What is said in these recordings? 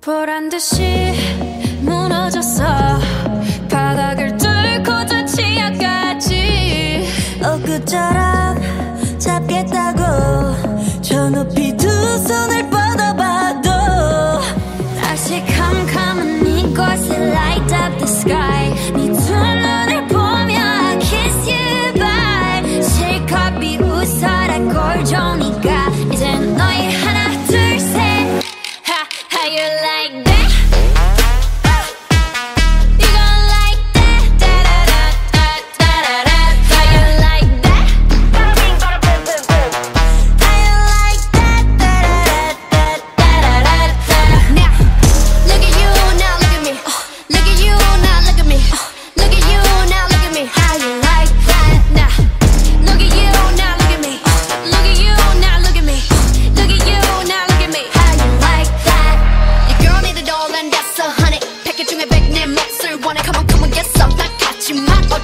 보란 듯이 무너졌어. 바닥을 뚫고 저 지하까지 엊그처럼 잡겠다고. 저 높이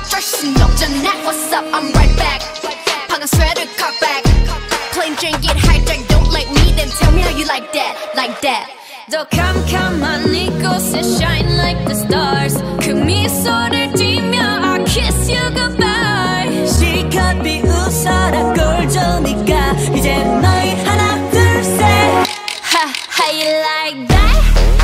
fresh 녹전에 What's up, I'm right back. 방금 sweater cock back. Plain drink, get hijacked Don't like me, then tell me how you like that Like that. 더 캄캄한 이곳에 shine like the stars. 그 미소를 띠며 I kiss you goodbye. 실컷 비웃어라 꼴조니까 이제 너희 하나 둘셋 How you like that?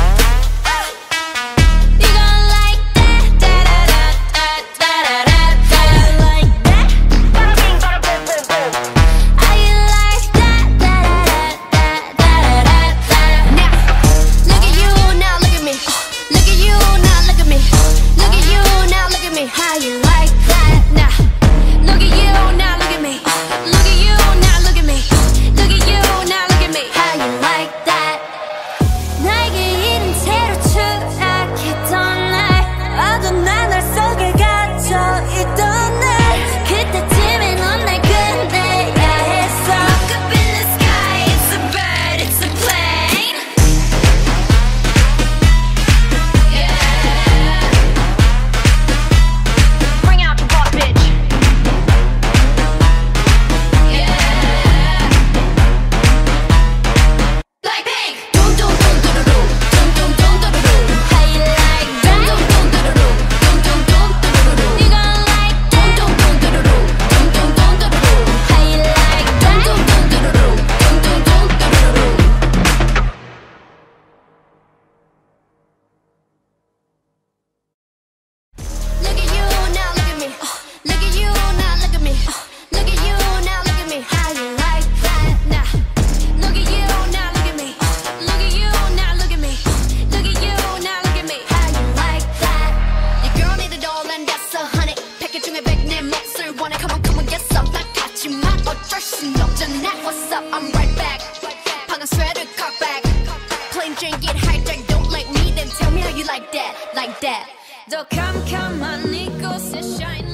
훨씬 역전해 What's up I'm right back. 방금 sweater cock back. Plain drink it hijack Don't like me then tell me how you like that Like that. Don't come, 더 캄캄한 이곳에 shine